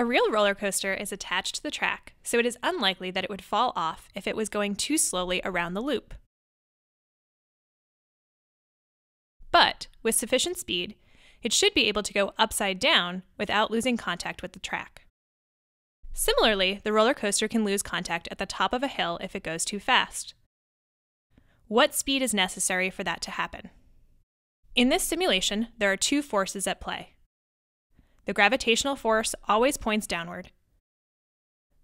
A real roller coaster is attached to the track, so it is unlikely that it would fall off if it was going too slowly around the loop. But with sufficient speed, it should be able to go upside down without losing contact with the track. Similarly, the roller coaster can lose contact at the top of a hill if it goes too fast. What speed is necessary for that to happen? In this simulation, there are two forces at play. The gravitational force always points downward.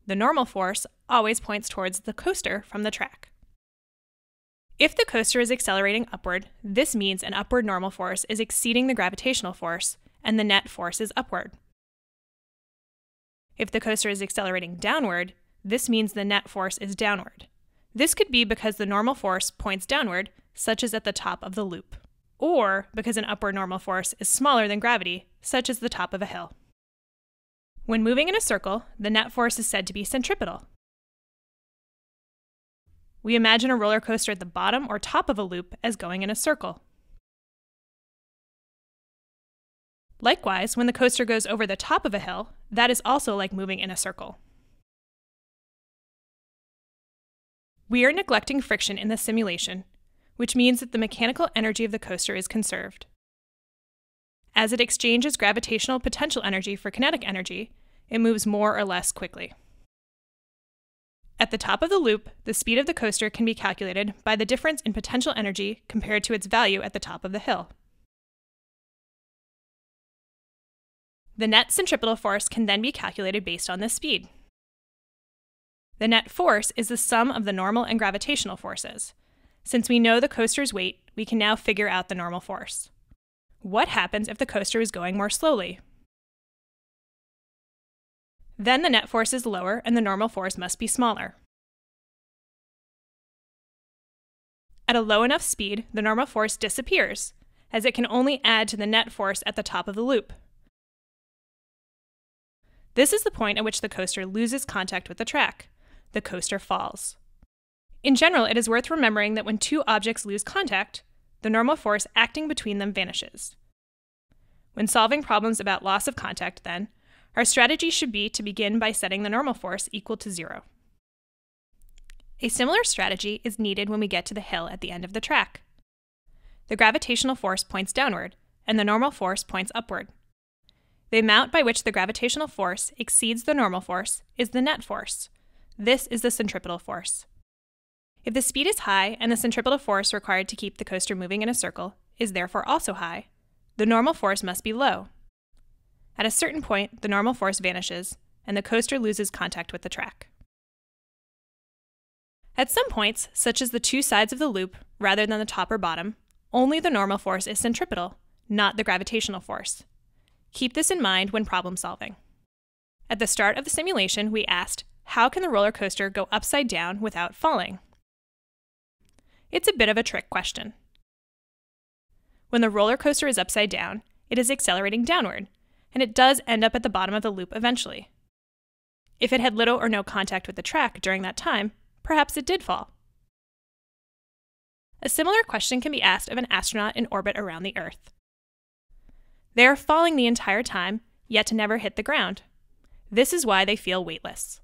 The normal force always points towards the coaster from the track. If the coaster is accelerating upward, this means an upward normal force is exceeding the gravitational force, and the net force is upward. If the coaster is accelerating downward, this means the net force is downward. This could be because the normal force points downward, such as at the top of the loop, or because an upward normal force is smaller than gravity, such as the top of a hill. When moving in a circle, the net force is said to be centripetal, we imagine a roller coaster at the bottom or top of a loop as going in a circle. Likewise, when the coaster goes over the top of a hill, that is also like moving in a circle. We are neglecting friction in the simulation, which means that the mechanical energy of the coaster is conserved. As it exchanges gravitational potential energy for kinetic energy, it moves more or less quickly. At the top of the loop, the speed of the coaster can be calculated by the difference in potential energy compared to its value at the top of the hill. The net centripetal force can then be calculated based on this speed. The net force is the sum of the normal and gravitational forces. Since we know the coaster's weight, we can now figure out the normal force. What happens if the coaster is going more slowly? Then the net force is lower and the normal force must be smaller. At a low enough speed, the normal force disappears, as it can only add to the net force at the top of the loop. This is the point at which the coaster loses contact with the track. The coaster falls. In general, it is worth remembering that when two objects lose contact, the normal force acting between them vanishes. When solving problems about loss of contact, then, our strategy should be to begin by setting the normal force equal to zero. A similar strategy is needed when we get to the hill at the end of the track. The gravitational force points downward, and the normal force points upward. The amount by which the gravitational force exceeds the normal force is the net force. This is the centripetal force. If the speed is high and the centripetal force required to keep the coaster moving in a circle is therefore also high, the normal force must be low, at a certain point, the normal force vanishes, and the coaster loses contact with the track. At some points, such as the two sides of the loop rather than the top or bottom, only the normal force is centripetal, not the gravitational force. Keep this in mind when problem solving. At the start of the simulation, we asked, how can the roller coaster go upside down without falling? It's a bit of a trick question. When the roller coaster is upside down, it is accelerating downward, and it does end up at the bottom of the loop eventually. If it had little or no contact with the track during that time, perhaps it did fall. A similar question can be asked of an astronaut in orbit around the Earth. They are falling the entire time, yet to never hit the ground. This is why they feel weightless.